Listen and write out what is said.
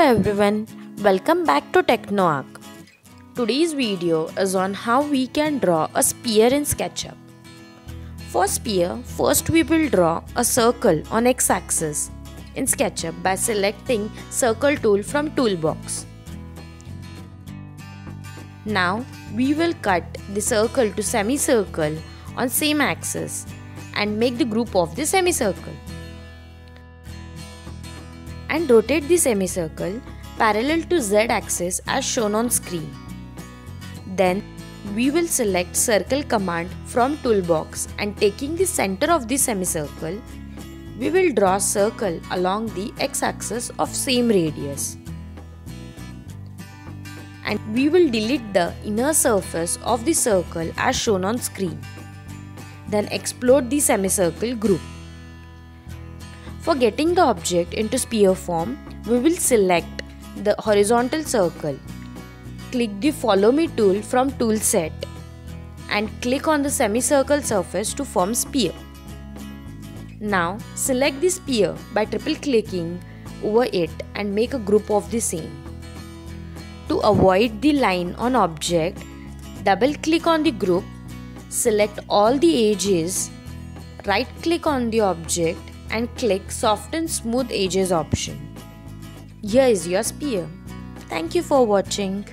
everyone, welcome back to TechnoArch. Today's video is on how we can draw a sphere in SketchUp. For sphere, first we will draw a circle on x-axis in SketchUp by selecting Circle tool from Toolbox. Now we will cut the circle to semicircle on same axis and make the group of the semicircle and rotate the semicircle parallel to z axis as shown on screen. Then we will select circle command from toolbox and taking the center of the semicircle, we will draw circle along the x-axis of same radius. And we will delete the inner surface of the circle as shown on screen. Then explode the semicircle group. For getting the object into sphere form, we will select the horizontal circle. Click the follow me tool from tool set and click on the semicircle surface to form sphere. Now select the sphere by triple clicking over it and make a group of the same. To avoid the line on object, double click on the group, select all the edges, right click on the object and click Soften Smooth Edges option. Here is your sphere. Thank you for watching.